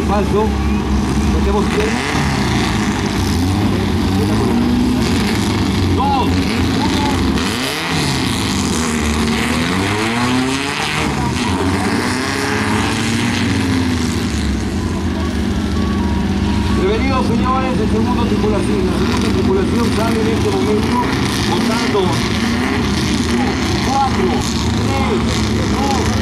falso. Metemos. Dos, uno. Bienvenidos señores de segunda tripulación. La segunda tripulación sale en este momento montando 4, 3, 2,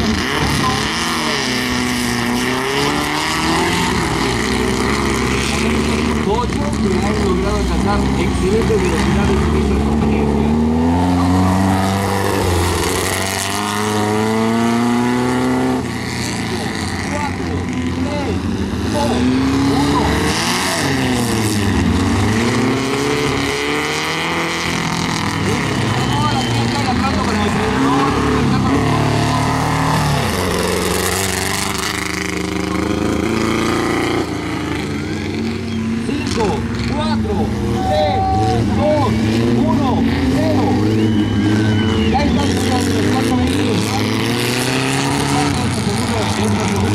8 que han logrado alcanzar excelentes velocidades en esta competencia. Cuatro, tres, dos, uno. Ahora sí está hablando con el entrenador, está con- Cinco, cuatro, tres, dos, uno, cero. Ya están jugando exactamente. Esta segunda-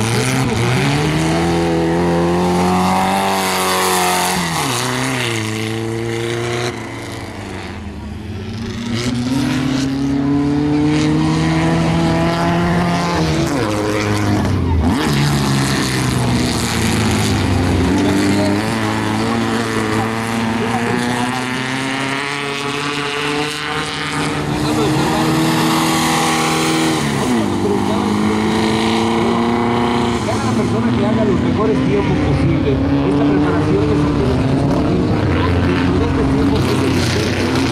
Tratando de salvar. Cada la persona que haga los mejores tiempos posibles. Esta preparación es dentro de este tiempo que se hace,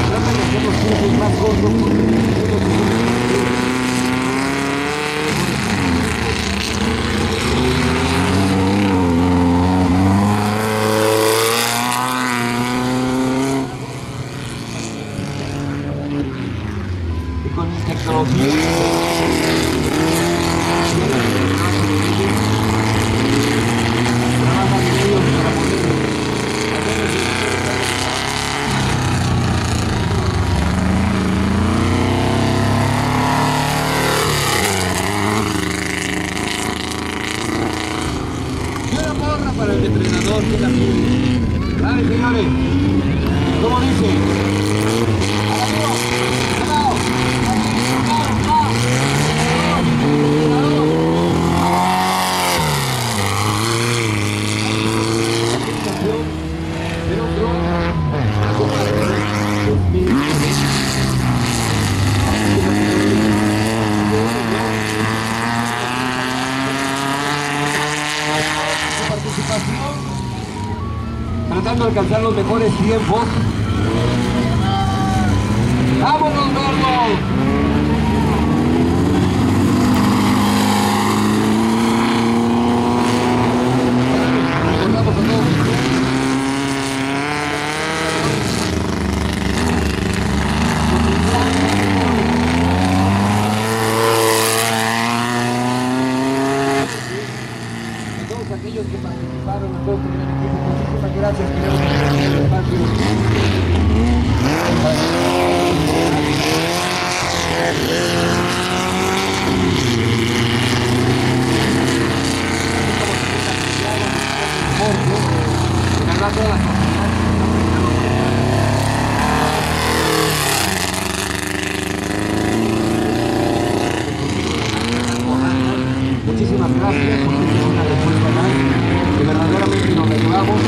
trata de hacer los tiempos más cortos posibles. Y con tecnología. Para el entrenador que. Dale, señores. ¿Cómo dice? Tratando de alcanzar los mejores tiempos ¡Vámonos, gordos! Recordamos a todos. A todos aquellos que participaron, a todos el equipo, muchísimas gracias. Queremos agradecer el espacio. Muchísimas gracias por tener una respuesta más. Que verdaderamente nos ayudamos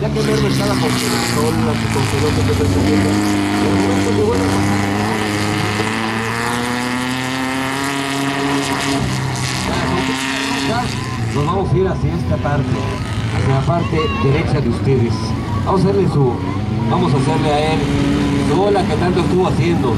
Ya que sol, la que te a pasar. Nos vamos a ir hacia esta parte, hacia la parte derecha de ustedes. Vamos a hacerle su, vamos a hacerle a él su ola que tanto estuvo haciendo.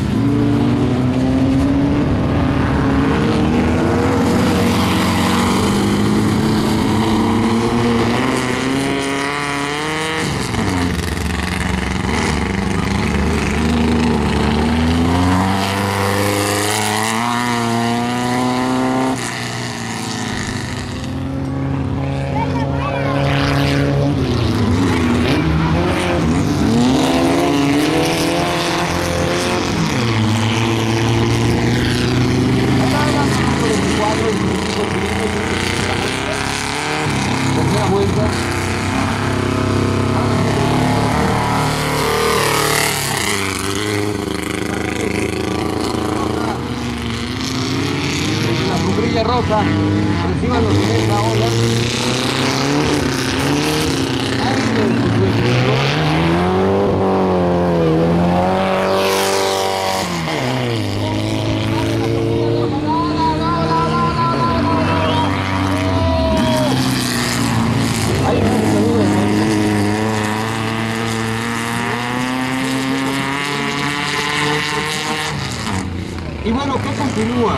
Continúa?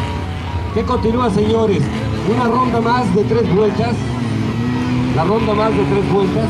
¿Qué continúa, señores? Una ronda más de tres vueltas. La ronda más de tres vueltas.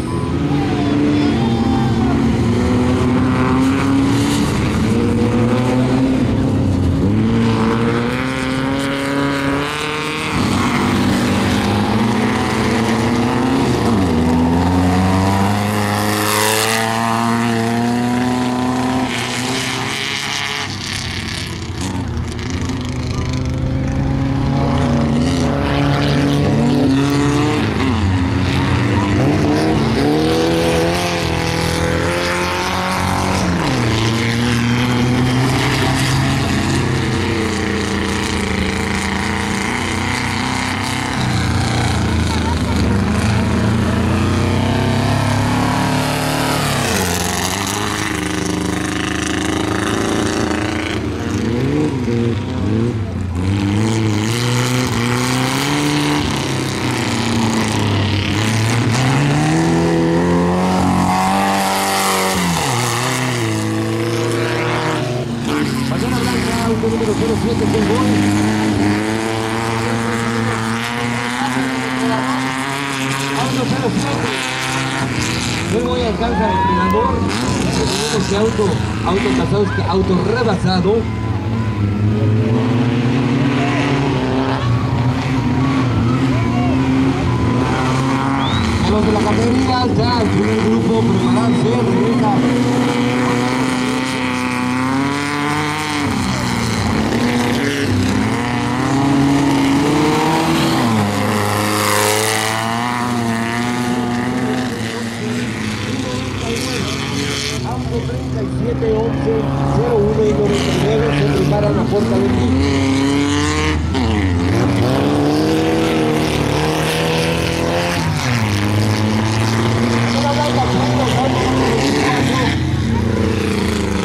Número 07, con gol. Auto 07. Luego voy a alcanzar el. Tenemos que auto, auto casado, es que auto rebasado. A los de la categoría ya el primer grupo prepararse, regresa. Auto 37, 11, 01 y 99 se preparan a puerta de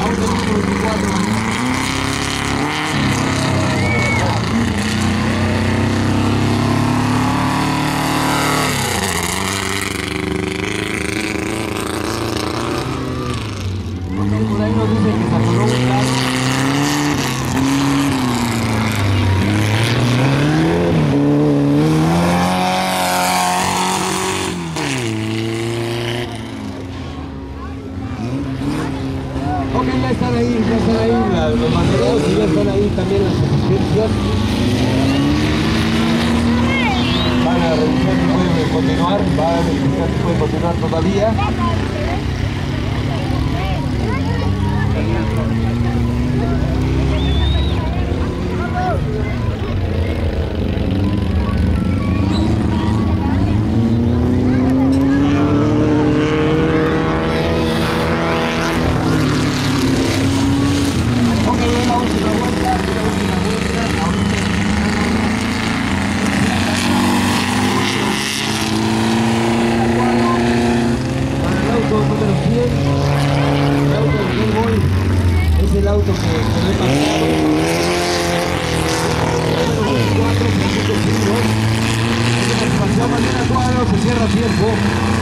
Auto número 24. Ok, por ahí nos dice que se atoró un carro. Ok, ya están ahí, ya están ahí los banderos y ya están ahí también las asistencias. Van a revisar si pueden continuar, van a revisar si pueden continuar todavía. Es de